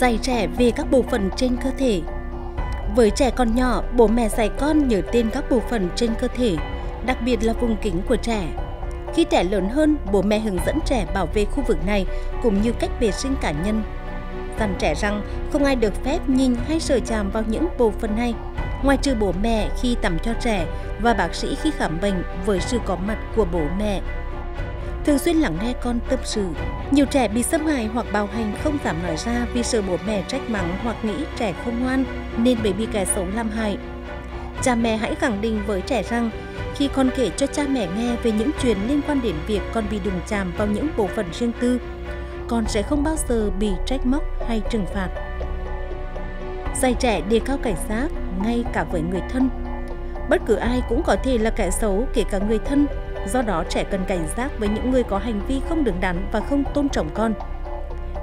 Dạy trẻ về các bộ phận trên cơ thể Với trẻ còn nhỏ, bố mẹ dạy con nhớ tên các bộ phận trên cơ thể, đặc biệt là vùng kính của trẻ. Khi trẻ lớn hơn, bố mẹ hướng dẫn trẻ bảo vệ khu vực này cũng như cách vệ sinh cá nhân. Dặn trẻ rằng không ai được phép nhìn hay sờ chạm vào những bộ phận này, ngoài trừ bố mẹ khi tắm cho trẻ và bác sĩ khi khám bệnh với sự có mặt của bố mẹ thường xuyên lắng nghe con tâm sự. Nhiều trẻ bị xâm hại hoặc bạo hành không dám nói ra vì sợ bố mẹ trách mắng hoặc nghĩ trẻ không ngoan nên bị bị kẻ xấu làm hại. Cha mẹ hãy khẳng định với trẻ rằng khi con kể cho cha mẹ nghe về những chuyện liên quan đến việc con bị đụng chạm vào những bộ phận riêng tư, con sẽ không bao giờ bị trách móc hay trừng phạt. Dạy trẻ đề cao cảnh giác ngay cả với người thân. Bất cứ ai cũng có thể là kẻ xấu kể cả người thân Do đó trẻ cần cảnh giác với những người có hành vi không đứng đắn và không tôn trọng con.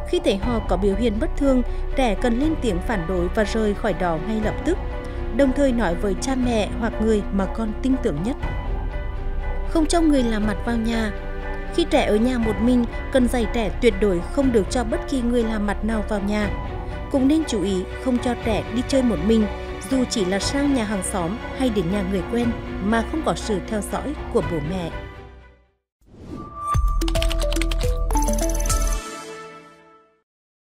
Khi thấy họ có biểu hiện bất thường, trẻ cần lên tiếng phản đối và rời khỏi đó ngay lập tức, đồng thời nói với cha mẹ hoặc người mà con tin tưởng nhất. Không cho người làm mặt vào nhà. Khi trẻ ở nhà một mình, cần dạy trẻ tuyệt đối không được cho bất kỳ người làm mặt nào vào nhà. Cũng nên chú ý không cho trẻ đi chơi một mình, dù chỉ là sang nhà hàng xóm hay đến nhà người quen mà không có sự theo dõi của bố mẹ.